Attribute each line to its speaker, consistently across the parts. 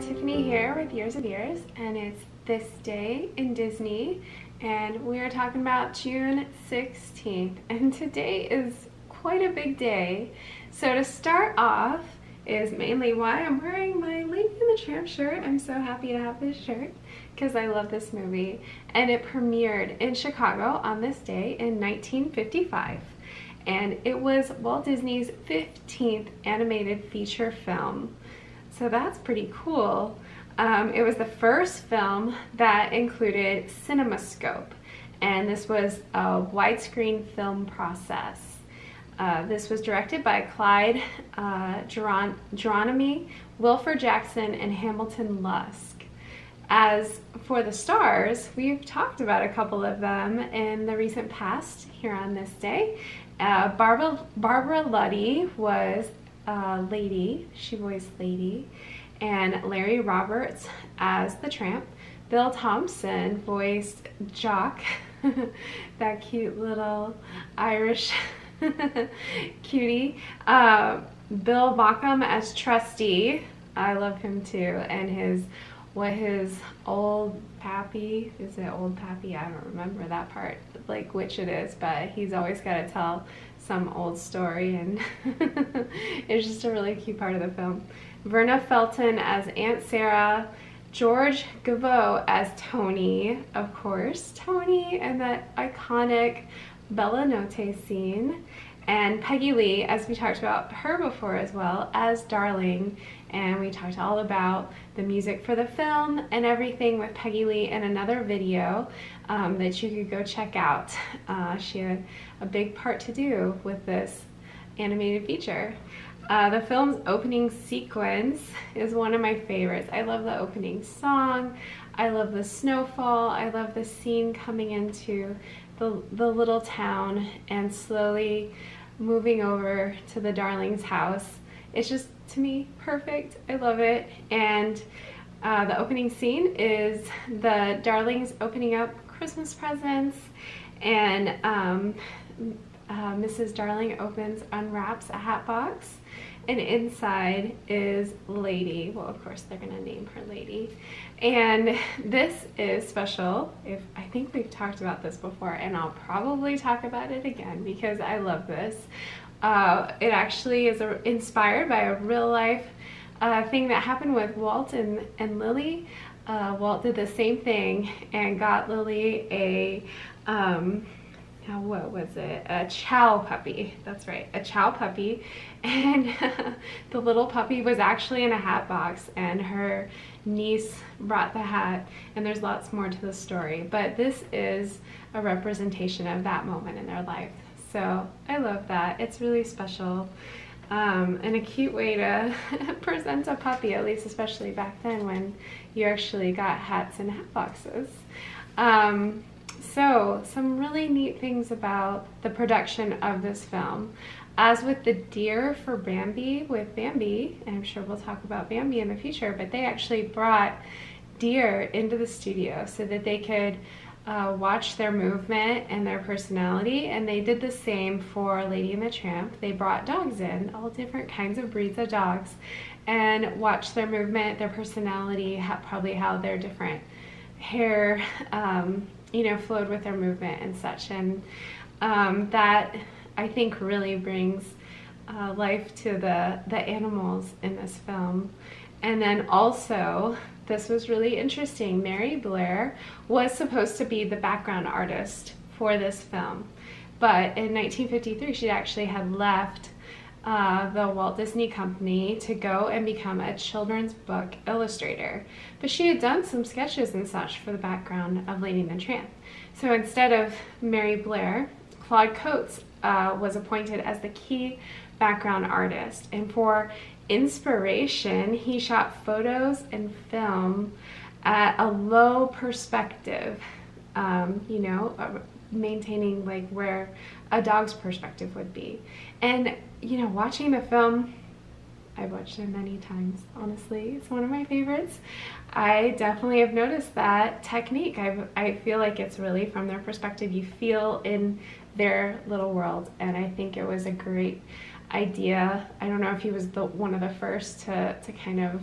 Speaker 1: Tiffany here with Years of Ears, and it's this day in Disney, and we are talking about June 16th, and today is quite a big day. So to start off is mainly why I'm wearing my Lady and the Tramp shirt. I'm so happy to have this shirt because I love this movie, and it premiered in Chicago on this day in 1955 and it was Walt Disney's 15th animated feature film. So that's pretty cool. Um, it was the first film that included CinemaScope, and this was a widescreen film process. Uh, this was directed by Clyde uh, Geron Wilfred Jackson, and Hamilton Luske. As for the stars, we've talked about a couple of them in the recent past here on this day. Uh, Barbara, Barbara Luddy was uh, Lady, she voiced Lady, and Larry Roberts as the tramp. Bill Thompson voiced Jock, that cute little Irish cutie. Uh, Bill Baucom as Trusty, I love him too, and his what his old pappy is it old pappy? I don't remember that part like which it is but he's always got to tell some old story and it's just a really cute part of the film. Verna felton as aunt sarah george Givot as tony of course tony and that iconic bella notte scene and Peggy Lee, as we talked about her before as well, as Darling. And we talked all about the music for the film and everything with Peggy Lee in another video um, that you could go check out. Uh, she had a big part to do with this animated feature. Uh, the film's opening sequence is one of my favorites. I love the opening song. I love the snowfall. I love the scene coming into the, the little town and slowly moving over to the Darlings house. It's just, to me, perfect. I love it. And uh, the opening scene is the Darlings opening up Christmas presents and um, uh, Mrs. Darling opens, unwraps a hat box and inside is Lady. Well, of course, they're gonna name her Lady. And this is special. If I think we've talked about this before, and I'll probably talk about it again because I love this. Uh, it actually is a, inspired by a real life uh, thing that happened with Walt and, and Lily. Uh, Walt did the same thing and got Lily a um, what was it? A chow puppy. That's right, a chow puppy. And the little puppy was actually in a hat box and her niece brought the hat and there's lots more to the story. But this is a representation of that moment in their life. So I love that. It's really special. Um, and a cute way to present a puppy, at least especially back then when you actually got hats and hat boxes. Um, so, some really neat things about the production of this film. As with the deer for Bambi, with Bambi, and I'm sure we'll talk about Bambi in the future, but they actually brought deer into the studio so that they could uh, watch their movement and their personality, and they did the same for Lady and the Tramp. They brought dogs in, all different kinds of breeds of dogs, and watched their movement, their personality, how, probably how their different hair um, you know, flowed with their movement and such. And um, that I think really brings uh, life to the, the animals in this film. And then also, this was really interesting. Mary Blair was supposed to be the background artist for this film. But in 1953, she actually had left uh, the Walt Disney Company to go and become a children's book illustrator. But she had done some sketches and such for the background of Lady and the Tramp. So instead of Mary Blair, Claude Coats uh, was appointed as the key background artist. And for inspiration, he shot photos and film at a low perspective, um, you know, uh, maintaining like where a dog's perspective would be. And, you know, watching the film, I've watched it many times, honestly. It's one of my favorites. I definitely have noticed that technique. i I feel like it's really from their perspective. You feel in their little world, and I think it was a great idea. I don't know if he was the one of the first to, to kind of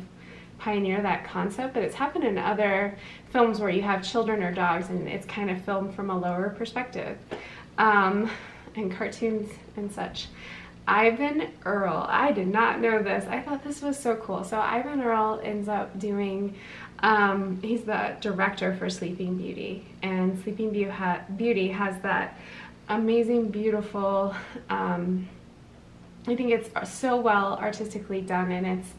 Speaker 1: pioneer that concept, but it's happened in other films where you have children or dogs and it's kind of filmed from a lower perspective. Um, and cartoons and such. Eyvind Earle, I did not know this. I thought this was so cool. So Eyvind Earle ends up doing, um, he's the director for Sleeping Beauty. And Sleeping Beauty has that amazing, beautiful, um, I think it's so well artistically done and it's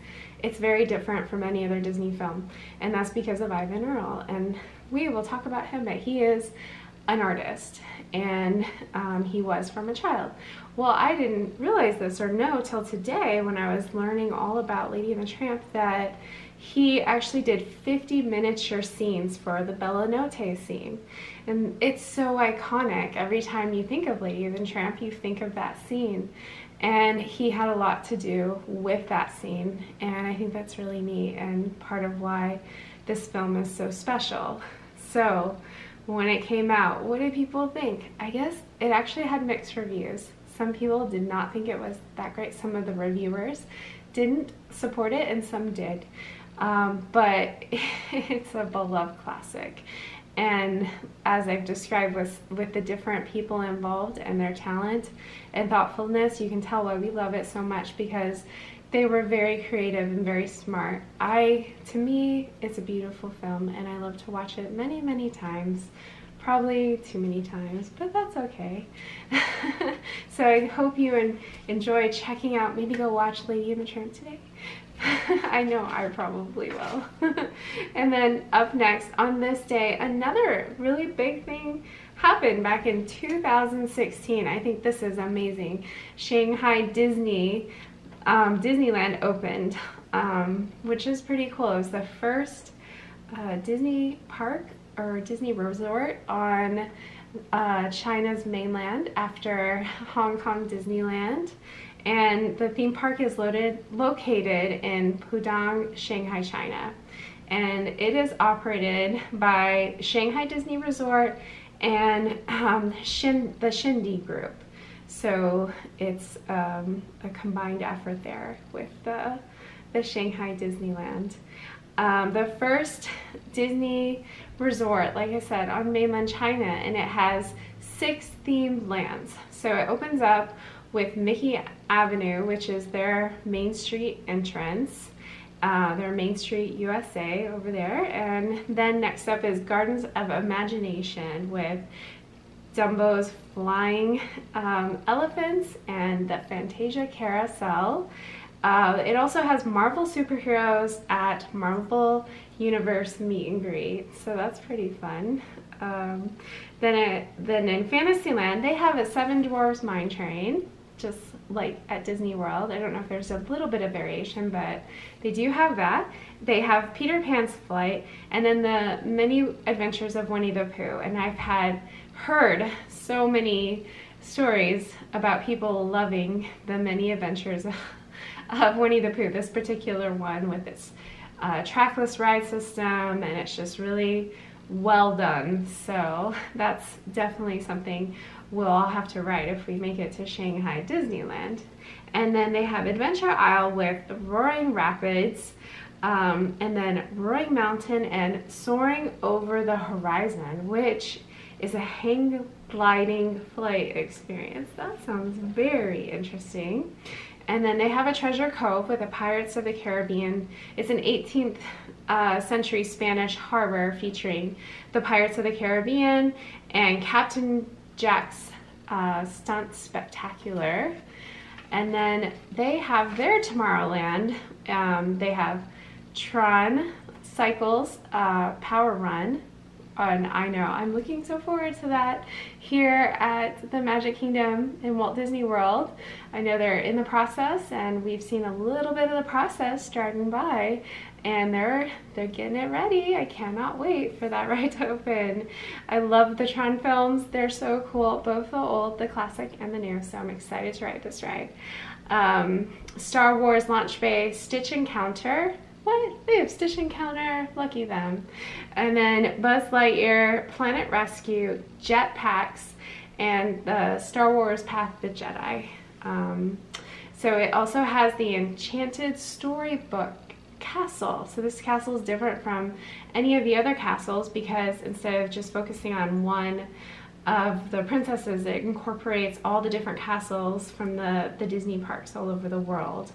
Speaker 1: it's very different from any other Disney film. And that's because of Eyvind Earle. And we will talk about him, but he is an artist and um, he was from a child. Well, I didn't realize this or know till today when I was learning all about Lady and the Tramp that he actually did 50 miniature scenes for the Bella Notte scene. And it's so iconic. Every time you think of Lady and the Tramp, you think of that scene. And he had a lot to do with that scene. And I think that's really neat and part of why this film is so special. So, when it came out, what did people think? I guess it actually had mixed reviews. Some people did not think it was that great. Some of the reviewers didn't support it and some did. Um, but it's a beloved classic. And as I've described with, with the different people involved and their talent and thoughtfulness, you can tell why we love it so much because they were very creative and very smart. I, to me, it's a beautiful film and I love to watch it many, many times. Probably too many times, but that's okay. so I hope you enjoy checking out, maybe go watch Lady and the Tramp today. I know I probably will. and then up next on this day, another really big thing happened back in 2016. I think this is amazing. Shanghai Disney um, Disneyland opened, um, which is pretty cool. It was the first uh, Disney park or Disney resort on uh, China's mainland after Hong Kong Disneyland. And the theme park is loaded, located in Pudong, Shanghai, China. And it is operated by Shanghai Disney Resort and um, Shin, the Shendi Group. So it's um, a combined effort there with the, the Shanghai Disneyland. Um, the first Disney resort, like I said, on mainland China, and it has six themed lands. So it opens up with Mickey Avenue, which is their Main Street entrance. Uh, their Main Street USA over there. And then next up is Gardens of Imagination with Dumbo's Flying um, Elephants and the Fantasia Carousel. Uh, it also has Marvel superheroes at Marvel Universe Meet and Greet, so that's pretty fun. Um, then, it, then in Fantasyland, they have a Seven Dwarfs Mine Train, just like at Disney World. I don't know if there's a little bit of variation, but they do have that. They have Peter Pan's Flight, and then the Many Adventures of Winnie the Pooh. And I've had heard so many stories about people loving the many adventures of Winnie the Pooh, this particular one with its uh, trackless ride system, and it's just really well done. So that's definitely something we'll all have to ride if we make it to Shanghai Disneyland. And then they have Adventure Isle with Roaring Rapids, um, and then Roaring Mountain and Soaring Over the Horizon, which is a hang gliding flight experience. That sounds very interesting. And then they have a treasure cove with the Pirates of the Caribbean. It's an 18th uh, century Spanish harbor featuring the Pirates of the Caribbean and Captain Jack's uh, Stunt Spectacular. And then they have their Tomorrowland. Um, they have Tron Cycles uh, Power Run and I know I'm looking so forward to that here at the Magic Kingdom in Walt Disney World. I know they're in the process and we've seen a little bit of the process driving by and they're they're getting it ready. I cannot wait for that ride to open. I love the Tron films. They're so cool, both the old, the classic, and the new, so I'm excited to ride this ride. Um, Star Wars Launch Bay Stitch Encounter what? They have Stitch Encounter, lucky them. And then Buzz Lightyear, Planet Rescue, Jetpacks, and the Star Wars Path of the Jedi. Um, so it also has the Enchanted Storybook castle. So this castle is different from any of the other castles because instead of just focusing on one of the princesses, it incorporates all the different castles from the, the Disney parks all over the world.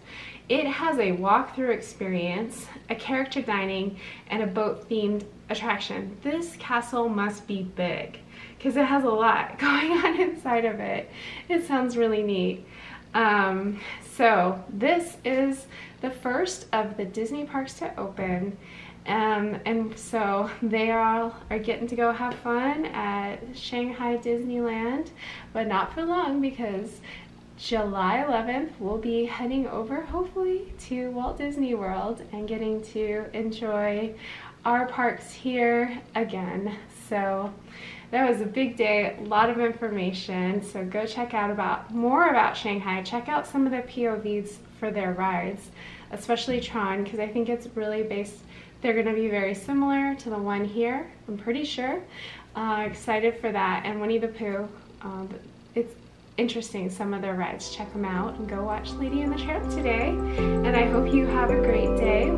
Speaker 1: It has a walkthrough experience, a character dining, and a boat themed attraction. This castle must be big because it has a lot going on inside of it. It sounds really neat. Um, so this is the first of the Disney parks to open. Um, and so they all are getting to go have fun at Shanghai Disneyland, but not for long because July 11th we'll be heading over hopefully to Walt Disney World and getting to enjoy our parks here again. So that was a big day, a lot of information. So go check out about more about Shanghai. Check out some of the POVs for their rides, especially Tron, because I think it's really based, they're gonna be very similar to the one here, I'm pretty sure. Uh, excited for that. And Winnie the Pooh, um, it's interesting, some of their rides. Check them out and go watch Lady and the Tramp today. And I hope you have a great day.